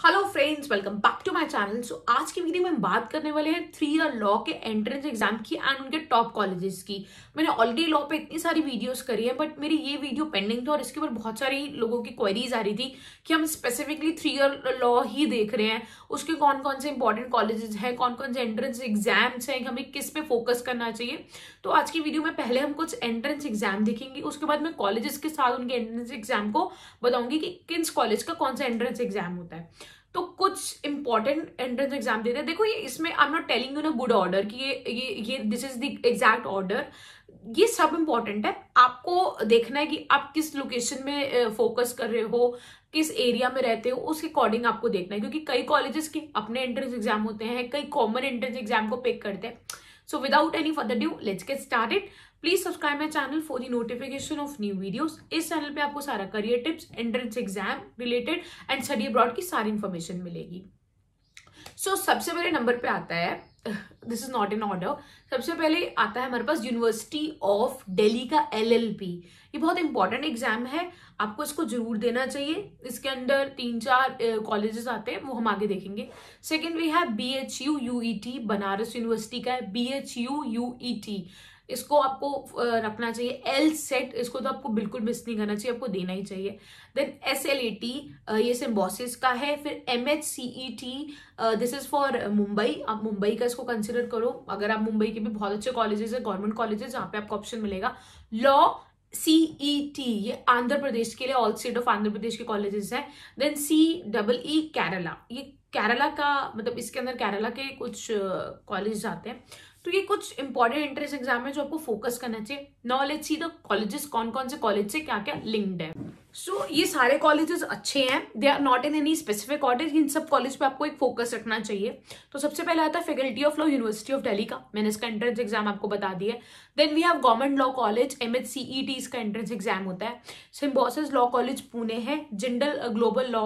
Hello friends welcome back to my channel so आज की video में हम बात करने वाले हैं थ्री ईयर लॉ के एंट्रेंस एग्ज़ाम की एंड उनके टॉप कॉलेजेस की। मैंने ऑलरेडी लॉ पे इतनी सारी वीडियोस करी है बट मेरी ये वीडियो पेंडिंग थी और इसके ऊपर बहुत सारी लोगों की क्वेरीज आ रही थी कि हम स्पेसिफिकली थ्री ईयर लॉ ही देख रहे हैं। उसके कौन कौन से इंपॉर्टेंट कॉलेजेस हैं कौन कौन से एंट्रेंस एग्ज़ाम्स हैं हमें किस पे फोकस करना चाहिए। तो आज की वीडियो में पहले हम कुछ एंट्रेंस एग्ज़ाम देखेंगे, उसके बाद मैं कॉलेजेस के साथ उनके एंट्रेंस एग्ज़ाम को बताऊँगी कि किस कॉलेज का कौन सा एंट्रेंस एग्ज़ाम होता है। तो कुछ इंपॉर्टेंट एंट्रेंस एग्ज़ाम देते हैं देखो ये इसमें I am not telling you ना गुड ऑर्डर कि ये ये ये this is the exact order ये सब इंपॉर्टेंट है। आपको देखना है कि आप किस लोकेशन में फोकस कर रहे हो, किस एरिया में रहते हो, उसके अकॉर्डिंग आपको देखना है। क्योंकि कई कॉलेजेस के अपने एंट्रेंस एग्ज़ाम होते हैं, कई कॉमन एंट्रेंस एग्ज़ाम को पिक करते हैं। Without any further due let's get started please subscribe my channel for the notification of new videos इस चैनल पे आपको सारा career tips entrance exam related and study abroad की सारी इंफॉर्मेशन मिलेगी। सो so, सबसे पहले नंबर पे आता है this is not in order सबसे पहले आता है हमारे पास यूनिवर्सिटी ऑफ़ डेली का एल एल पी ये बहुत इंपॉर्टेंट एग्ज़ाम है। आपको इसको ज़रूर देना चाहिए। इसके अंदर तीन चार कॉलेजेस आते हैं, वो हम आगे देखेंगे। सेकेंड वी है B H U U E T Banaras university का है। B H U U E T इसको आपको रखना चाहिए। एल सेट इसको तो आपको बिल्कुल मिस नहीं करना चाहिए, आपको देना ही चाहिए। Then S L A T ये सिम्बोसिस का है। फिर M H C E T this is for Mumbai. आप मुंबई का इसको कंसिडर करो। अगर आप मुंबई के भी बहुत अच्छे कॉलेजेस है गवर्नमेंट कॉलेजेस जहाँ पे आपको ऑप्शन मिलेगा। लॉ सीई टी ये आंध्र प्रदेश के लिए all state of Andhra Pradesh के कॉलेजेस हैं। Then C double E Kerala ये केरला का मतलब इसके अंदर केरला के कुछ कॉलेज आते हैं। तो ये कुछ इंपॉर्टेंट एंट्रेंस एग्ज़ाम है जो आपको फोकस करना चाहिए। नॉलेज सी द कॉलेजेस कौन कौन से कॉलेज से क्या क्या लिंक्ड है। सो so, ये सारे कॉलेजेस अच्छे हैं. They are not in any specific college इन सब कॉलेज पे आपको एक फोकस रखना चाहिए. तो सबसे पहले आता है faculty of law university of Delhi का. मैंने इसका एंट्रेंस एग्ज़ाम आपको बता दिया then we have government law college M H C E T इसका एंट्रेंस एग्ज़ाम होता है. सिम्बोसिस लॉ कॉलेज पुणे है. Jindal global law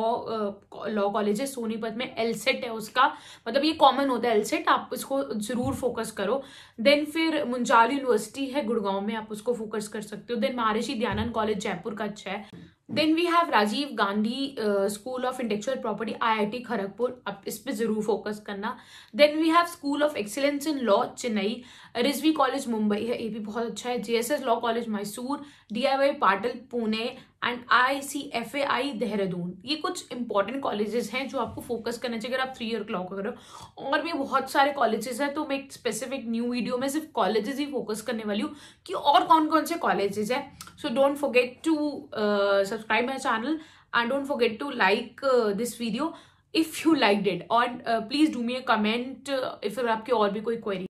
law college है सोनीपत में. एलसेट है उसका. मतलब ये कॉमन होता है एलसेट आप इसको ज़रूर फोकस करो. देन फिर मुंजाल यूनिवर्सिटी है गुड़गांव में आप उसको फोकस कर सकते हो. देन महर्षि दयानंद कॉलेज जयपुर का अच्छा है. Then we have Rajiv Gandhi school of intellectual property IIT Kharagpur अब इस पे ज़रूर फोकस करना। Then we have school of excellence in law Chennai Rizvi college Mumbai है, ये भी बहुत अच्छा है। JSS law college Mysore DY Patil Pune and I C F A I Dehradun ये कुछ इंपॉर्टेंट कॉलेजेस हैं जो आपको फोकस करना चाहिए। अगर आप थ्री ईयर क्लॉक करो और भी बहुत सारे कॉलेजेस हैं। तो मैं एक स्पेसिफिक न्यू वीडियो में सिर्फ़ कॉलेजेस ही फोकस करने वाली हूँ कि और कौन कौन से कॉलेजेस हैं। So don't forget to uh, subscribe my channel and don't forget to like uh, this video if you liked it or uh, please do me a comment uh, if you're any queries.